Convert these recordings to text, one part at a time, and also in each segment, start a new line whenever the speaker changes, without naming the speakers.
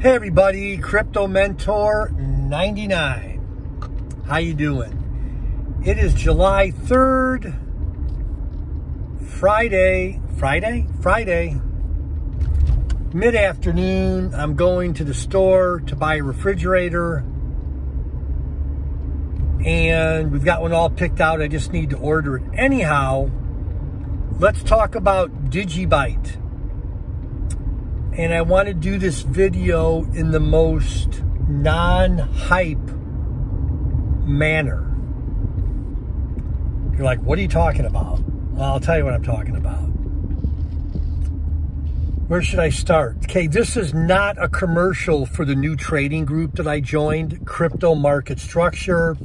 Hey everybody, Crypto Mentor 99. How you doing? It is July 3rd, Friday, Friday, Friday, mid-afternoon. I'm going to the store to buy a refrigerator and we've got one all picked out. I just need to order it. Anyhow, let's talk about Digibyte and I want to do this video in the most non-hype manner. You're like, what are you talking about? Well, I'll tell you what I'm talking about. Where should I start? Okay, this is not a commercial for the new trading group that I joined, Crypto Market Structure.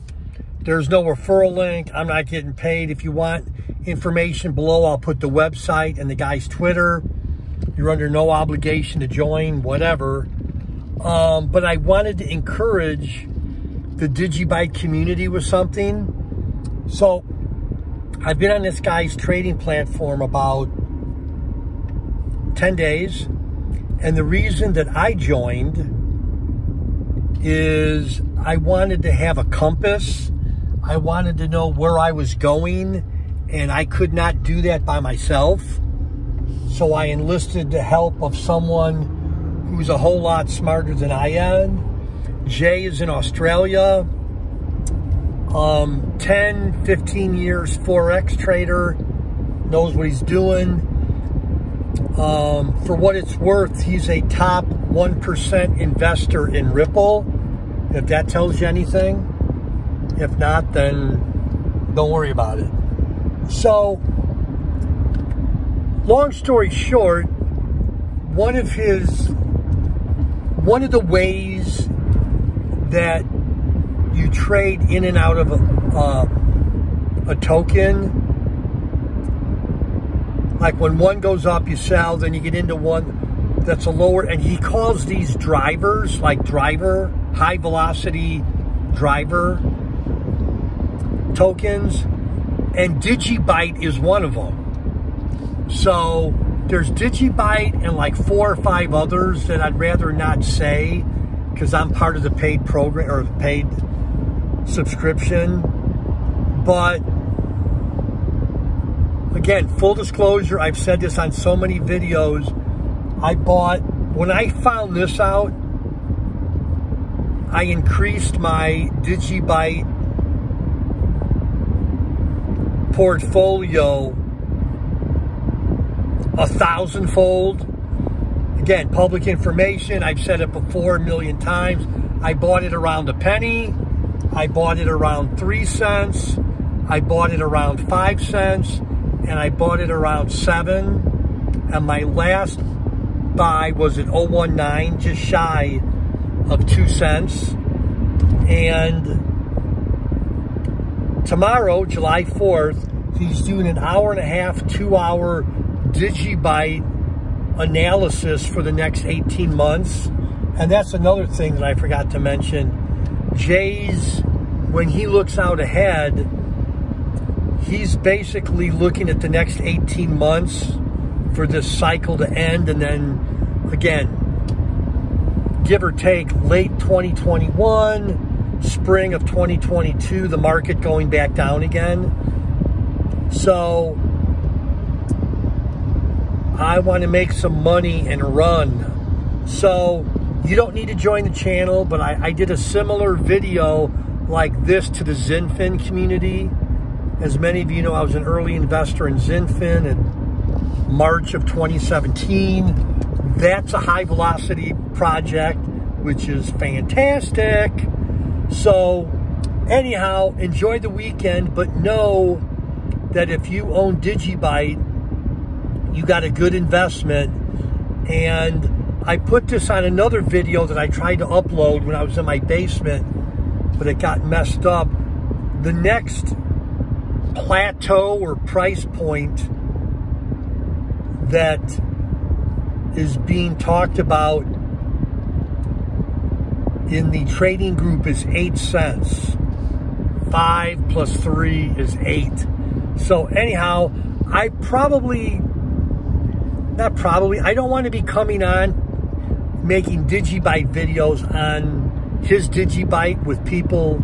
There's no referral link. I'm not getting paid. If you want information below, I'll put the website and the guy's Twitter. You're under no obligation to join, whatever. Um, but I wanted to encourage the Digibyte community with something. So I've been on this guy's trading platform about 10 days. And the reason that I joined is I wanted to have a compass. I wanted to know where I was going, and I could not do that by myself. So I enlisted the help of someone who's a whole lot smarter than I am. Jay is in Australia. Um, 10, 15 years Forex trader, knows what he's doing. Um, for what it's worth, he's a top 1% investor in Ripple, if that tells you anything. If not, then don't worry about it. So, long story short, one of his, one of the ways that you trade in and out of a, uh, a token, like when one goes up, you sell, then you get into one that's a lower, and he calls these drivers, like driver, high velocity driver tokens, and Digibyte is one of them. So there's Digibyte and like four or five others that I'd rather not say because I'm part of the paid program or paid subscription. But again, full disclosure, I've said this on so many videos. I bought, when I found this out, I increased my Digibyte portfolio a thousandfold. Again, public information. I've said it before a million times. I bought it around a penny. I bought it around three cents. I bought it around five cents. And I bought it around seven. And my last buy was at 019, just shy of two cents. And tomorrow, July 4th, he's doing an hour and a half, two hour Digibyte analysis for the next 18 months. And that's another thing that I forgot to mention. Jay's, when he looks out ahead, he's basically looking at the next 18 months for this cycle to end. And then again, give or take late 2021, spring of 2022, the market going back down again. So I want to make some money and run. So you don't need to join the channel, but I, I did a similar video like this to the Zinfin community. As many of you know, I was an early investor in Zinfin in March of 2017. That's a high velocity project, which is fantastic. So anyhow, enjoy the weekend, but know that if you own Digibyte, you got a good investment. And I put this on another video that I tried to upload when I was in my basement, but it got messed up. The next plateau or price point that is being talked about in the trading group is 8 cents. 5 plus 3 is 8. So anyhow, I probably not probably, I don't want to be coming on making Digibyte videos on his Digibyte with people,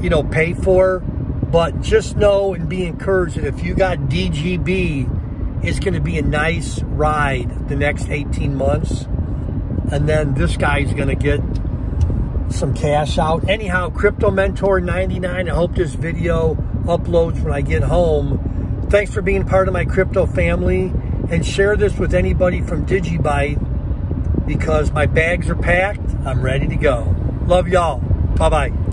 you know, pay for. But just know and be encouraged that if you got DGB, it's going to be a nice ride the next 18 months. And then this guy's going to get some cash out. Anyhow, Crypto Mentor 99. I hope this video uploads when I get home. Thanks for being part of my crypto family and share this with anybody from Digibyte because my bags are packed. I'm ready to go. Love y'all. Bye-bye.